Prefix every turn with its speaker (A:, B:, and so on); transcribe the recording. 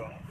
A: Chicago.